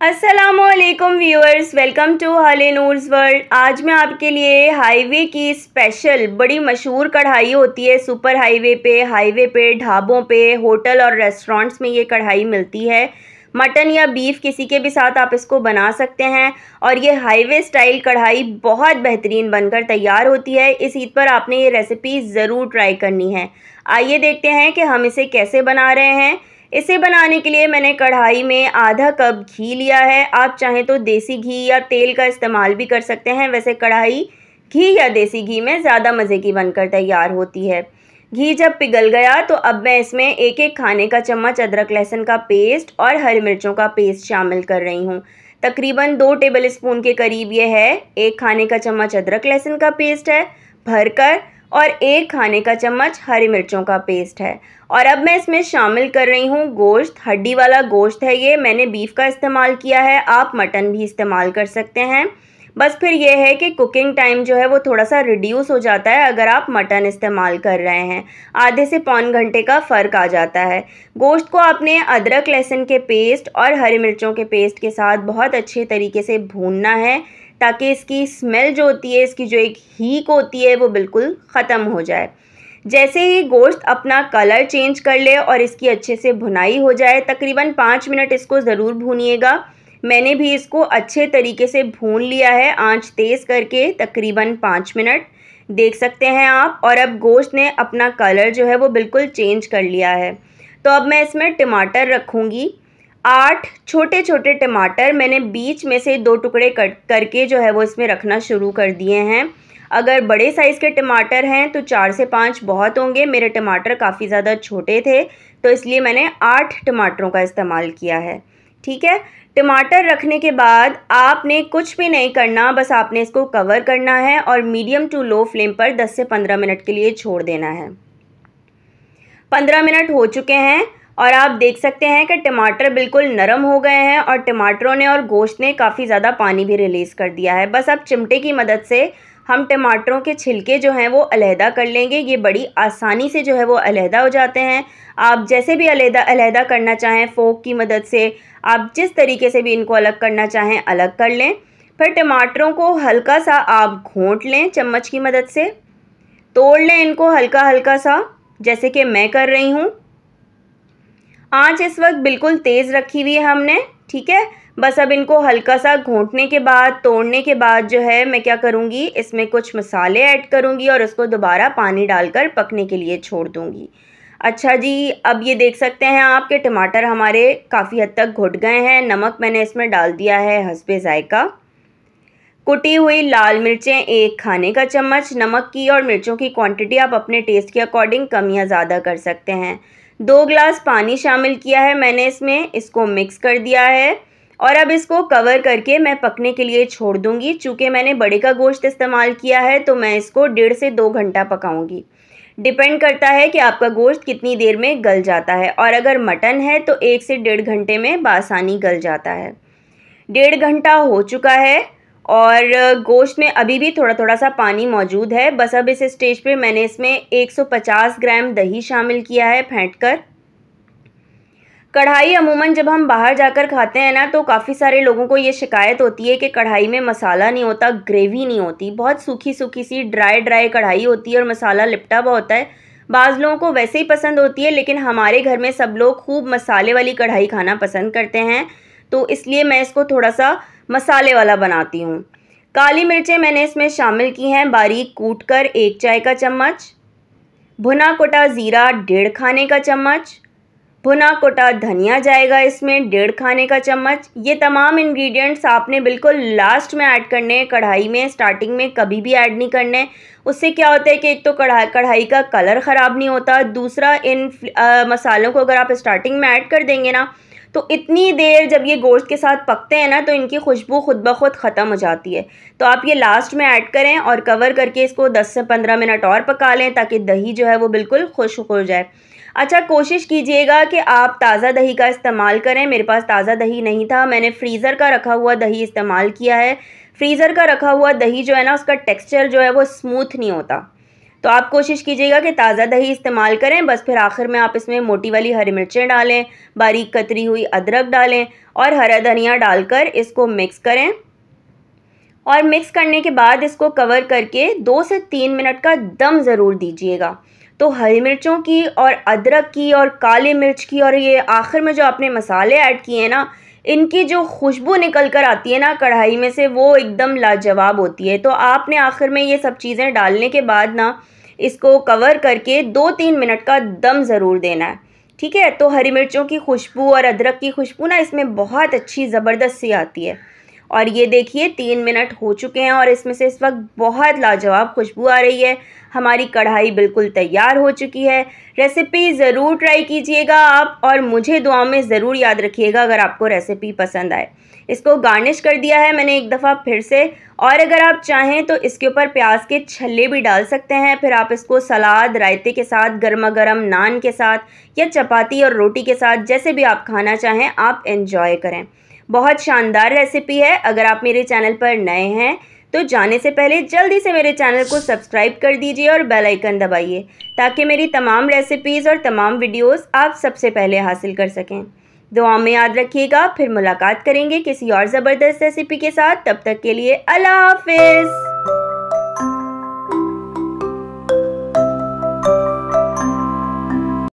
Aslam viewers welcome to हले Noor's world आज मैं आपके लिए हाईवे की स्पेशल बड़ी मशहूर कढ़ाई होती है सुपर हाईवे पे हाईवे पे, ढाबों पे होटल और रेस्टोरेंट्स में ये कढ़ाई मिलती है। मटन या बीफ किसी के भी साथ आप इसको बना सकते हैं और ये हाईवे स्टाइल कढ़ाई बहुत बेहतरीन बनकर तैयार होती है। इस ईद पर आपने ये रेसिपी ज़रूर ट्राई करनी है। आइए देखते हैं कि हम इसे कैसे बना रहे हैं। इसे बनाने के लिए मैंने कढ़ाई में आधा कप घी लिया है। आप चाहें तो देसी घी या तेल का इस्तेमाल भी कर सकते हैं। वैसे कढ़ाई घी या देसी घी में ज़्यादा मज़े की बनकर तैयार होती है। घी जब पिघल गया तो अब मैं इसमें एक एक खाने का चम्मच, अदरक, लहसुन का पेस्ट और हरी मिर्चों का पेस्ट शामिल कर रही हूँ। तकरीबन दो टेबल स्पून के करीब ये है। एक खाने का चम्मच, अदरक, लहसुन का पेस्ट है। भरकर और एक खाने का चम्मच हरी मिर्चों का पेस्ट है। और अब मैं इसमें शामिल कर रही हूँ गोश्त, हड्डी वाला गोश्त है ये। मैंने बीफ का इस्तेमाल किया है, आप मटन भी इस्तेमाल कर सकते हैं। बस फिर ये है कि कुकिंग टाइम जो है वो थोड़ा सा रिड्यूस हो जाता है अगर आप मटन इस्तेमाल कर रहे हैं। आधे से पौन घंटे का फ़र्क आ जाता है। गोश्त को आपने अदरक, लहसुन के पेस्ट और हरी मिर्चों के पेस्ट के साथ बहुत अच्छे तरीके से भूनना है। ताकि इसकी स्मेल जो होती है, इसकी जो एक हीक होती है, वो बिल्कुल ख़त्म हो जाए। जैसे ही गोश्त अपना कलर चेंज कर ले और इसकी अच्छे से भुनाई हो जाए, तकरीबन पाँच मिनट इसको ज़रूर भूनिएगा। मैंने भी इसको अच्छे तरीके से भून लिया है, आँच तेज़ करके तकरीबन पाँच मिनट। देख सकते हैं आप, और अब गोश्त ने अपना कलर जो है, वो बिल्कुल चेंज कर लिया है। तो अब मैं इसमें टमाटर रखूँगी। आठ छोटे छोटे टमाटर मैंने बीच में से दो टुकड़े कट करके जो है वो इसमें रखना शुरू कर दिए हैं। अगर बड़े साइज़ के टमाटर हैं तो चार से पाँच बहुत होंगे। मेरे टमाटर काफ़ी ज़्यादा छोटे थे तो इसलिए मैंने आठ टमाटरों का इस्तेमाल किया है। ठीक है? टमाटर रखने के बाद आपने कुछ भी नहीं करना, बस आपने इसको कवर करना है और मीडियम टू लो फ्लेम पर 10 से 15 मिनट के लिए छोड़ देना है। 15 मिनट हो चुके हैं। और आप देख सकते हैं कि टमाटर बिल्कुल नरम हो गए हैं और टमाटरों ने और गोश्त ने काफ़ी ज़्यादा पानी भी रिलीज़ कर दिया है। बस अब चिमटे की मदद से हम टमाटरों के छिलके जो हैं वो अलहदा कर लेंगे। ये बड़ी आसानी से जो है वो अलहदा हो जाते हैं। आप जैसे भी अलहदा अलहदा करना चाहें, फ़ोक की मदद से आप जिस तरीके से भी इनको अलग करना चाहें, अलग कर लें। फिर टमाटरों को हल्का सा आप घोंट लें चम्मच की मदद से। तोड़ लें इनको हल्का हल्का सा, जैसे कि मैं कर रही हूँ। आँच इस वक्त बिल्कुल तेज़ रखी हुई है हमने, ठीक है? बस अब इनको हल्का सा घोंटने के बाद, तोड़ने के बाद जो है मैं क्या करूँगी? इसमें कुछ मसाले ऐड करूँगी और उसको दोबारा पानी डालकर पकने के लिए छोड़ दूँगी। अच्छा जी, अब ये देख सकते हैं आपके टमाटर हमारे काफ़ी हद तक घुट गए हैं। नमक मैंने इसमें डाल दिया है हंसबे ज़ायका। कुटी हुई लाल मिर्चें एक खाने का चम्मच, नमक की और मिर्चों की क्वांटिटी आप अपने टेस्ट के अकॉर्डिंग कम या ज़्यादा कर सकते हैं। दो ग्लास पानी शामिल किया है मैंने इसमें, इसको मिक्स कर दिया है। और अब इसको कवर करके मैं पकने के लिए छोड़ दूँगी। चूँकि मैंने बड़े का गोश्त इस्तेमाल किया है तो मैं इसको डेढ़ से दो घंटा पकाऊँगी। डिपेंड करता है कि आपका गोश्त कितनी देर में गल जाता है। और अगर मटन है तो एक से डेढ़ घंटे में बासानी गल जाता है। डेढ़ घंटा हो चुका है। और गोश्त में अभी भी थोड़ा थोड़ा सा पानी मौजूद है। बस अब इस स्टेज पे मैंने इसमें 150 ग्राम दही शामिल किया है फेंट कर कढ़ाई अमूमन जब हम बाहर जाकर खाते हैं ना तो काफ़ी सारे लोगों को ये शिकायत होती है कि कढ़ाई में मसाला नहीं होता, ग्रेवी नहीं होती। बहुत सूखी सूखी सी ड्राई ड्राई कढ़ाई होती है और मसाला लिपटा हुआ होता है। बाज़ लोगों को वैसे ही पसंद होती है, लेकिन हमारे घर में सब लोग खूब मसाले वाली कढ़ाई खाना पसंद करते हैं। तो इसलिए मैं इसको थोड़ा सा मसाले वाला बनाती हूँ। काली मिर्चें मैंने इसमें शामिल की हैं। बारीक कूट कर एक चाय का चम्मच भुना कोटा ज़ीरा डेढ़ खाने का चम्मच भुना कोटा धनिया जाएगा इसमें डेढ़ खाने का चम्मच। ये तमाम इंग्रेडिएंट्स आपने बिल्कुल लास्ट में ऐड करने हैं। कढ़ाई में स्टार्टिंग में कभी भी ऐड नहीं करने। उससे क्या होता है कि एक तो कढ़ाई कढ़ाई का कलर ख़राब नहीं होता। दूसरा इन आ, मसालों को अगर आप स्टार्टिंग में ऐड कर देंगे ना तो इतनी देर जब ये गोश्त के साथ पकते हैं ना तो इनकी खुशबू खुद ब खुद ख़त्म हो जाती है। तो आप ये लास्ट में ऐड करें और कवर करके इसको 10 से 15 मिनट और पका लें ताकि दही जो है वो बिल्कुल खुश हो जाए। अच्छा कोशिश कीजिएगा कि आप ताज़ा दही का इस्तेमाल करें। मेरे पास ताज़ा दही नहीं था, मैंने फ्रीज़र का रखा हुआ दही इस्तेमाल किया है। फ्रीज़र का रखा हुआ दही जो है ना, उसका टेक्स्चर जो है वो स्मूथ नहीं होता। तो आप कोशिश कीजिएगा कि ताज़ा दही इस्तेमाल करें। बस फिर आखिर में आप इसमें मोटी वाली हरी मिर्चें डालें, बारीक कतरी हुई अदरक डालें और हरा धनिया डालकर इसको मिक्स करें। और मिक्स करने के बाद इसको कवर करके दो से तीन मिनट का दम ज़रूर दीजिएगा। तो हरी मिर्चों की और अदरक की और काली मिर्च की और ये आखिर में जो आपने मसाले ऐड किए हैं ना इनकी जो खुशबू निकल कर आती है ना कढ़ाई में से, वो एकदम लाजवाब होती है। तो आपने आखिर में ये सब चीज़ें डालने के बाद ना, इसको कवर करके दो तीन मिनट का दम ज़रूर देना है। ठीक है? तो हरी मिर्चों की खुशबू और अदरक की खुशबू ना, इसमें बहुत अच्छी ज़बरदस्त सी आती है। और ये देखिए, तीन मिनट हो चुके हैं और इसमें से इस वक्त बहुत लाजवाब खुशबू आ रही है। हमारी कढ़ाई बिल्कुल तैयार हो चुकी है। रेसिपी ज़रूर ट्राई कीजिएगा आप और मुझे दुआ में ज़रूर याद रखिएगा अगर आपको रेसिपी पसंद आए। इसको गार्निश कर दिया है मैंने एक दफ़ा फिर से और अगर आप चाहें तो इसके ऊपर प्याज के छल्ले भी डाल सकते हैं। फिर आप इसको सलाद, रायते के साथ गर्मा गर्म नान के साथ या चपाती और रोटी के साथ जैसे भी आप खाना चाहें, आप इन्जॉय करें। बहुत शानदार रेसिपी है। अगर आप मेरे चैनल पर नए हैं तो जाने से पहले जल्दी से मेरे चैनल को सब्सक्राइब कर दीजिए और बेल आइकन दबाइए, ताकि मेरी तमाम रेसिपीज़ और तमाम वीडियोस आप सबसे पहले हासिल कर सकें। दुआ में याद रखिएगा, फिर मुलाकात करेंगे किसी और ज़बरदस्त रेसिपी के साथ। तब तक के लिए अल्लाह हाफिज़।